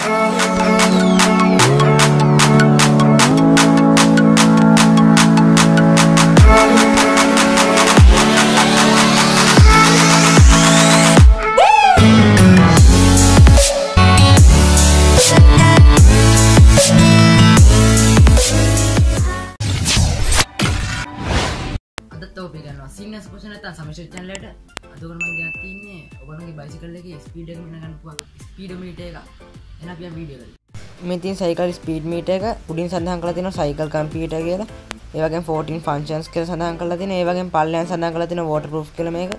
අදත් ඔපි ගන්නවා සිංහ ස්පෝෂනත සමිෂ චන්ලට අදකරම ගත්තින්නේ ඔබනගේ බයිසිකල්ලගේ ස්පීඩ මනගන්පුවා ස්පීඩමීට එක එනපිය වීඩියල මෙතින් සයිකල් ස්පීඩ් මීට එක උඩින් සඳහන් කල තින සයිකල් කම්පියට කියලා. ඒවගේ 14 ෆංශන්ස් කල සඳහන් කල තින ඒවගේ පල්ලයන් සඳහන් කල තින වෝට පෘ් කළ මේක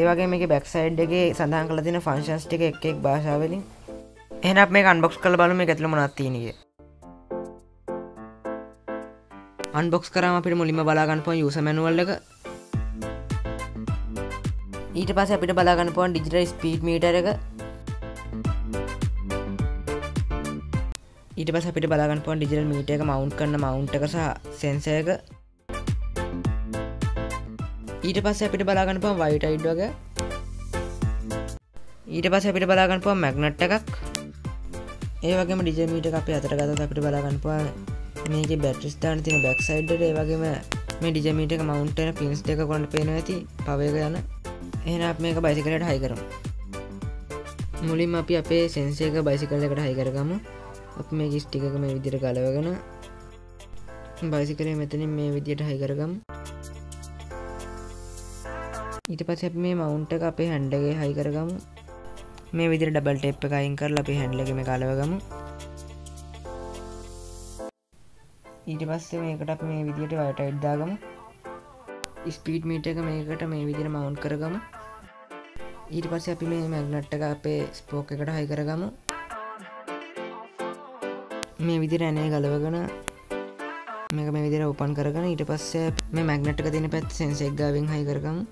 ඒවගේ මේක බැක්සයිඩ්ගේ සඳහන් කල තින ෆංශන්ස් ටික එකෙක් භාෂාවලින්. එහනක් මේ අන්බොක්ස් කළ බලම ඇතුළම නත්තිනගේ අන්බොක්ස් කරම අපිට මුලිම බලාගන්නපුව යුස මැනුවල්ල එක. ඊට පස අපිට බලාගන්නපුවන් ඩිජිටල් ස්පීඩ් මීට එක. ඊට පස අපිට බලාගන්නපුවන් ඩිජිටල් මීට එක මවුන්් කරන මවුන්් එක සහ සෙන්සය එක. ඊට පස්ස අපිට බලාගන්නපුවන් වයිට අයිඩ් වගේ. ඊට පස අපිට බලාගන්නපුවන් මැග්නට් එකක්. ඒවගේම ඩිජමීට අප අතර ගත අපිට බලාගන්නපුවා මේක බැට්‍රිස්ථාන තින බැක් සයිඩ්ඩ ඒවගේම මේ ඩිජමීට එක මවුන්ටන පින්ස් දෙක කොඩ පේන ඇති පවේක යන. එහෙන මේක බයිසිකලට හයි කරම්. මුලින් අපි අපේ සෙන්සේක බයිසිකල් එකට හයි කරගමු. අප මේ ගිස්ටිකක මේ විදිර කලවගෙන බයිසිකලේ මෙතනින් මේ විදියට හයි කරගම්. ඊට පස මේ මවුන්ට එක අපේ හැන්ඩගේ හයි කරගමු. මේ විදිර ඩබල් ටෙප් එක අයින් කරලා අපි හැන්ඩලගම කලවගමු ඊට පස්සේ මේකට අප මේ විදියට වට එඩ්දාගමු ස්පීඩ් මීට එක මේකට මේ විදිර මවුන්් කරගමු. ඊට පස්ස අපි මේ මැග්නට්ට එක අපේ ස්පෝක එකට හයි කරගමු. මේ විදිර ඇනේ ගලවගෙන මේක මේ විදිර උපන් කරගන ඊට පස්සේ මේ මැග්නට්ක තින පැත් සෙන්සෙක් ගාවෙන් හයි කරගමු.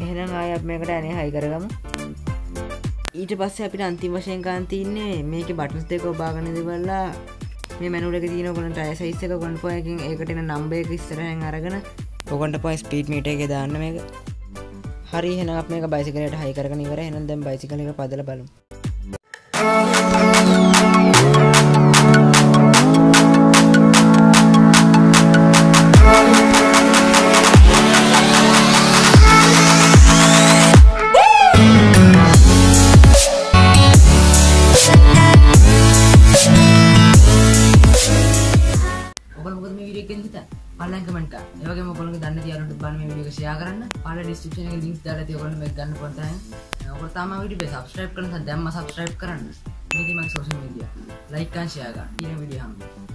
එහෙනම් ආය මේකට ඇනේ හයි කරගමු. ඊට පස්ස අපිට අන්තිම වශයෙන් කාන්තින්නේ මේක බටන්ස් දෙක ඔබාගන දෙවල්ලා මේ මැනුලක තියන කොට ටය සයිස්සක කොන්පයකින් ඒකටන නම්බයක ඉස්සරහැන් අරගෙන ඔකොට පයි ස්පීට් මීට එක දාන්න මේක. හරි හෙන මේ බයිසිකලට හයි කරන ඉවර හෙන දැම් බයිසිකලක පදල බලු ඔබල හිත පල්ලෙන් කමෙන්ට් කරන්න. ඒ වගේම ඔයගොල්ලෝගේ දන්න තියාලට බලන්න මේ වීඩියෝ එක ෂෙයා කරන්න. පල්ල ඩිස්ක්‍රිප්ෂන් එකේ ලින්ක්ස් දාලා තියෙනවා ඔයගොල්ලෝ මේක ගන්න පුළුවන් තමයි. ඔයගොල්ලෝ තාම වීඩියෝ එක සබ්ස්ක්‍රයිබ් කරන්න දැම්ම සබ්ස්ක්‍රයිබ් කරන්න. මේක මගේ සෝෂල් මීඩියා. Like and